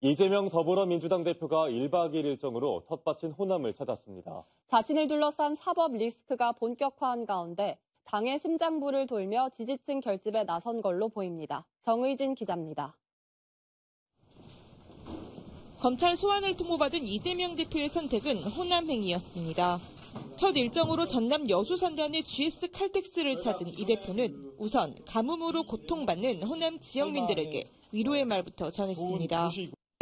이재명 더불어민주당 대표가 1박 2일 일정으로 텃밭인 호남을 찾았습니다. 자신을 둘러싼 사법 리스크가 본격화한 가운데 당의 심장부를 돌며 지지층 결집에 나선 걸로 보입니다. 정의진 기자입니다. 검찰 소환을 통보받은 이재명 대표의 선택은 호남행이었습니다. 첫 일정으로 전남 여수산단의 GS 칼텍스를 찾은 이 대표는 우선 가뭄으로 고통받는 호남 지역민들에게 위로의 말부터 전했습니다.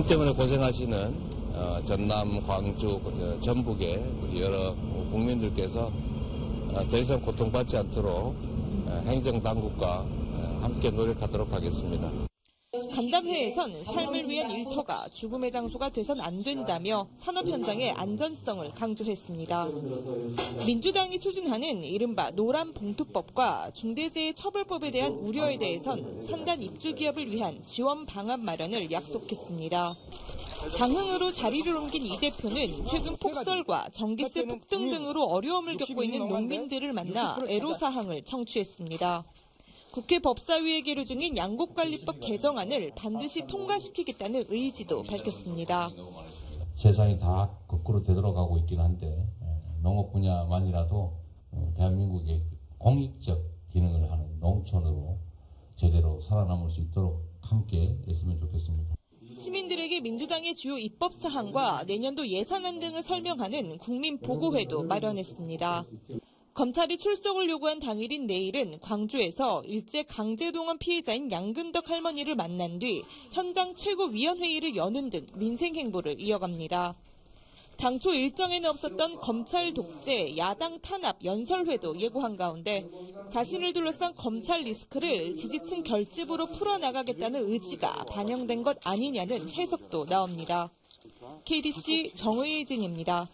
때문에 고생하시는 어, 전남, 광주, 어, 전북의 여러 국민들께서 어, 더 이상 고통받지 않도록 행정당국과 함께 노력하도록 하겠습니다. 간담회에선 삶을 위한 일터가 죽음의 장소가 돼선 안 된다며 산업 현장의 안전성을 강조했습니다. 민주당이 추진하는 이른바 노란 봉투법과 중대재해 처벌법에 대한 우려에 대해선 산단 입주 기업을 위한 지원 방안 마련을 약속했습니다. 장흥으로 자리를 옮긴 이 대표는 최근 폭설과 전기세 폭등 등으로 어려움을 겪고 있는 농민들을 만나 애로사항을 청취했습니다. 국회 법사위에 계류 중인 양곡관리법 개정안을 반드시 통과시키겠다는 의지도 밝혔습니다. 세상이 다 거꾸로 되돌아가고 있긴 한데 예, 농업 분야만이라도 어, 대한민국의 공익적 기능을 하는 농촌으로 제대로 살아남을 수 있도록 함께 했으면 좋겠습니다. 시민들에게 민주당의 주요 입법 사항과 내년도 예산안 등을 설명하는 국민 보고회도 마련했습니다. 검찰이 출석을 요구한 당일인 내일은 광주에서 일제 강제동원 피해자인 양금덕 할머니를 만난 뒤 현장 최고위원회의를 여는 등 민생 행보를 이어갑니다. 당초 일정에는 없었던 검찰 독재, 야당 탄압 연설회도 예고한 가운데 자신을 둘러싼 검찰 리스크를 지지층 결집으로 풀어나가겠다는 의지가 반영된 것 아니냐는 해석도 나옵니다. KDC 정의진입니다.